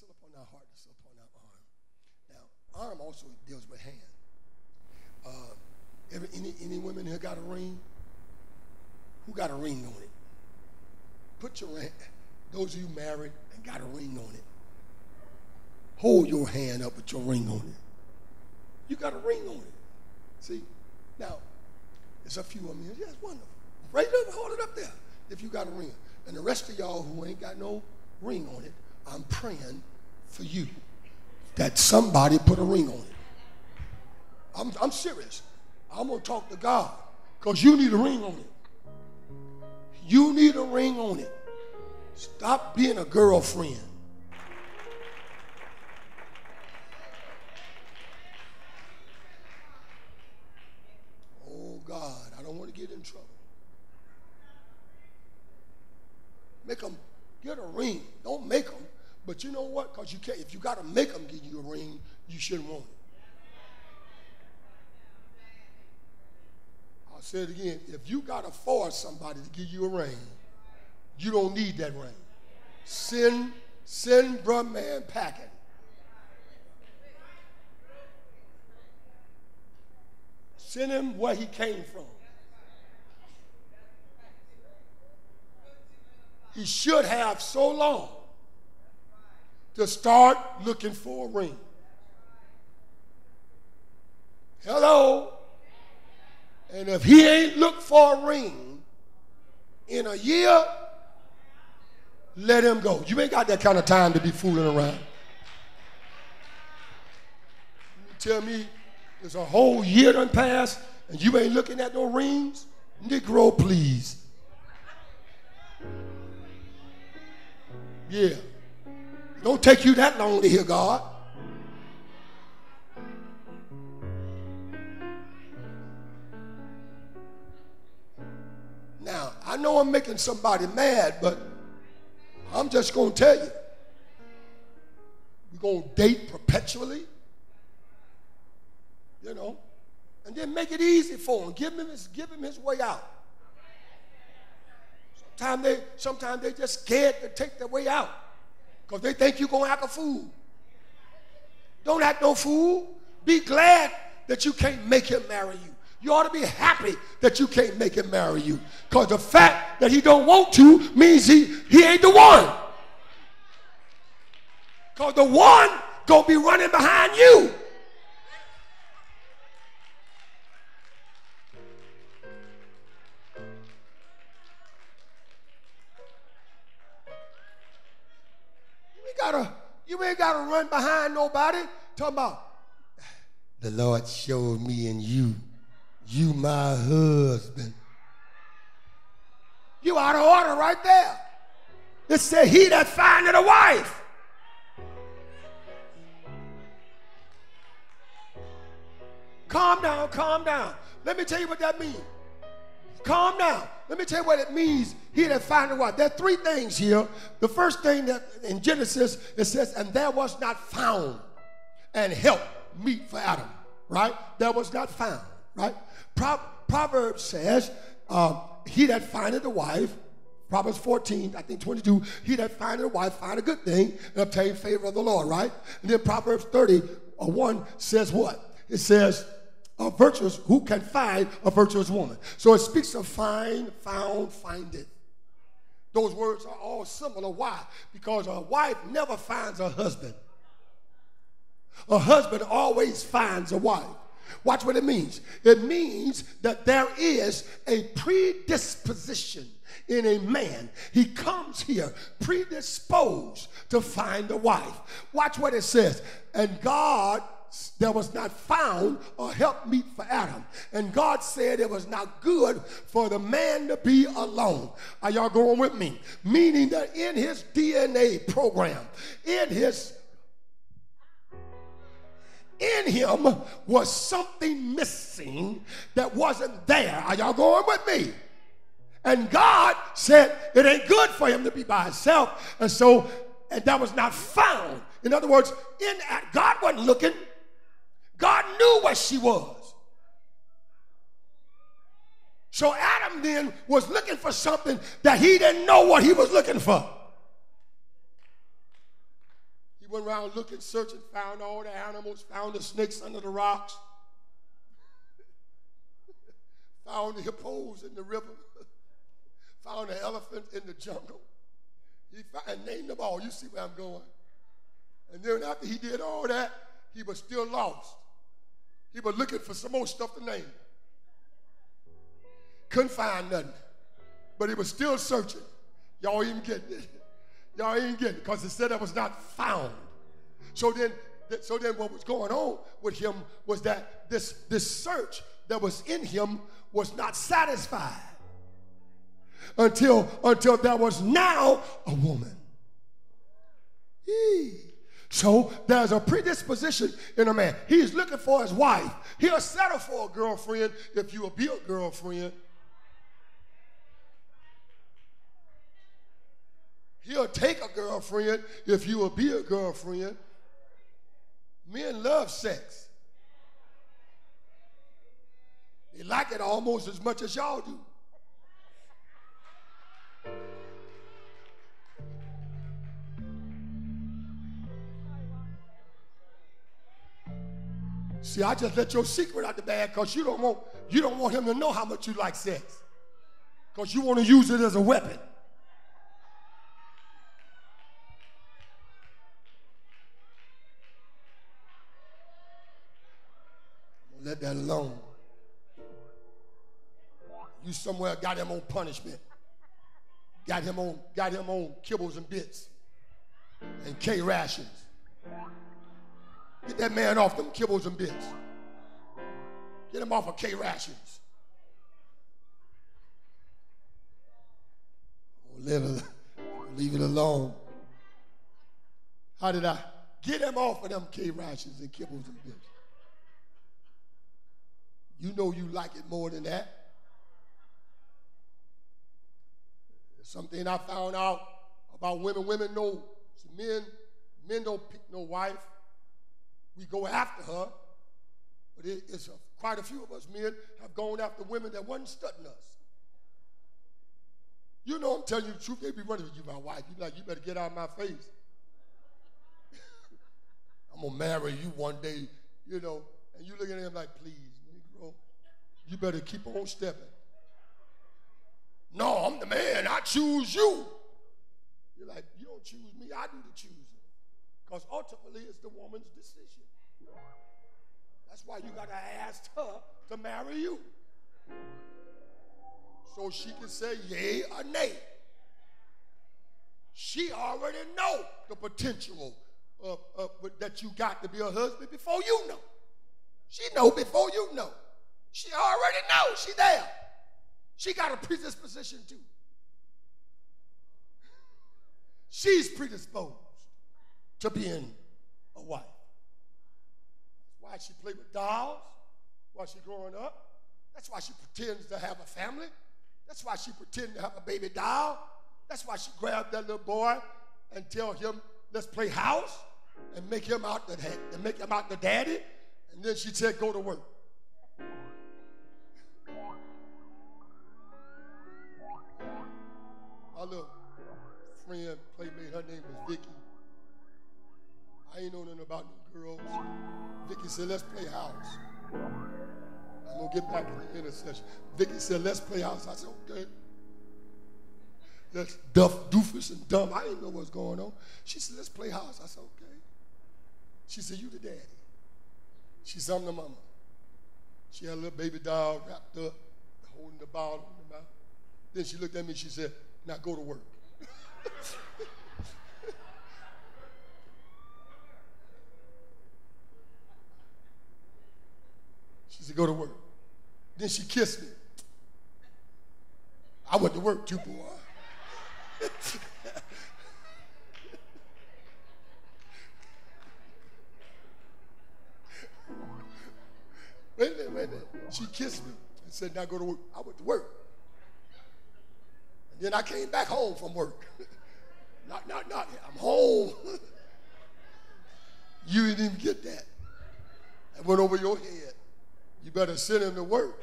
Still upon our heart, still upon our arm. Now, arm also deals with hand. Uh, any, any women here got a ring? Who got a ring on it? Put your hand, those of you married and got a ring on it. Hold your hand up with your ring on it. You got a ring on it. See? Now, there's a few of them here. That's wonderful. Right up, hold it up there if you got a ring. And the rest of y'all who ain't got no ring on it, I'm praying for you that somebody put a ring on it. I'm, I'm serious. I'm going to talk to God because you need a ring on it. You need a ring on it. Stop being a girlfriend. Oh God, I don't want to get in trouble. Make them get a ring. Don't make them. But you know what? Because you can't. If you got to make them give you a ring, you shouldn't want it. I'll say it again. If you got to force somebody to give you a ring, you don't need that ring. Send, send bruh man packing. Send him where he came from. He should have so long to start looking for a ring. Hello? And if he ain't looked for a ring in a year, let him go. You ain't got that kind of time to be fooling around. You tell me there's a whole year done passed and you ain't looking at no rings? Negro, please. Yeah. Don't take you that long to hear God. Now, I know I'm making somebody mad, but I'm just going to tell you. We're going to date perpetually, you know, and then make it easy for him. Give him his, give him his way out. Sometimes they, sometimes they just scared to take their way out because they think you're going to act a fool. Don't act no fool. Be glad that you can't make him marry you. You ought to be happy that you can't make him marry you. Because the fact that he don't want to means he, he ain't the one. Because the one gonna be running behind you. You ain't gotta run behind nobody. Talking about the Lord showed me and you you my husband. You out of order right there. It said, He that findeth a wife. Calm down, calm down. Let me tell you what that means. Calm down. Let me tell you what it means. He that findeth wife. There are three things here. The first thing that in Genesis it says, and there was not found and help meet for Adam. Right? There was not found. Right? Pro- Proverbs says, uh, he that findeth a wife, Proverbs 14, I think 22, he that findeth a wife find a good thing and obtain favor of the Lord, right? And then Proverbs 30, uh, 1 says what? It says, a virtuous, who can find a virtuous woman? So it speaks of find, found, findeth. Those words are all similar. Why? Because a wife never finds a husband. A husband always finds a wife. Watch what it means. It means that there is a predisposition in a man. He comes here predisposed to find a wife. Watch what it says. And God there was not found a helpmeet for Adam. And God said it was not good for the man to be alone. Are y'all going with me? Meaning that in his DNA program, in his in him was something missing that wasn't there. Are y'all going with me? And God said it ain't good for him to be by himself. And so, and that was not found. In other words, in God wasn't looking. God knew where she was. So Adam then was looking for something that he didn't know what he was looking for. He went around looking, searching, found all the animals, found the snakes under the rocks, found the hippos in the river, found the elephants in the jungle. He found, named them all. You see where I'm going. And then after he did all that, he was still lost. He was looking for some more stuff to name. Couldn't find nothing. But he was still searching. Y'all even getting it. Y'all ain't getting it because it said it was not found. So then, so then what was going on with him was that this, this search that was in him was not satisfied until, until there was now a woman. So there's a predisposition in a man. He's looking for his wife. He'll settle for a girlfriend if you will be a girlfriend. He'll take a girlfriend if you will be a girlfriend. Men love sex. They like it almost as much as y'all do. See, I just let your secret out the bag because you don't want you don't want him to know how much you like sex. Because you want to use it as a weapon. Let that alone. You somewhere got him on punishment. Got him on, got him on kibbles and bits and K rations. Get that man off them kibbles and bits. Get him off of K rations. Leave it, leave it alone. How did I get him off of them K rations and kibbles and bits? You know you like it more than that. Something I found out about women. Women know men, men don't pick no wife. We go after her. But it, it's a, quite a few of us men have gone after women that wasn't studying us. You know I'm telling you the truth. They be running with you, my wife. You like, you better get out of my face. I'm gonna marry you one day, you know, and you looking at him like, please. You better keep on stepping. No, I'm the man. I choose you. You're like, you don't choose me. I do the choosing. Because ultimately, it's the woman's decision. That's why you got to ask her to marry you. So she can say yay or nay. She already know the potential of, of, that you got to be a husband before you know. She know before you know. She already knows She there. She got a predisposition too. She's predisposed to being a wife. That's why she played with dolls while she growing up. That's why she pretends to have a family. That's why she pretends to have a baby doll. That's why she grabbed that little boy and tell him, let's play house and make him out the and make him out the daddy. And then she said, go to work. My little friend, about no girls. Vicky said, let's play house. I'm gonna get back in the intercession. Vicky said, let's play house. I said, okay. Let's duff, doofus, and dumb. I didn't know what's going on. She said, let's play house. I said, okay. She said, you the daddy. She said, I'm the mama. She had a little baby doll wrapped up, holding the bottle in the mouth. Then she looked at me and she said, now go to work. said, Go to work. Then she kissed me. I went to work too, boy. wait a minute, wait a minute. She kissed me and said, Now go to work. I went to work. Then I came back home from work. not, not, not, I'm home. you didn't even get that. That went over your head. You better send him to work.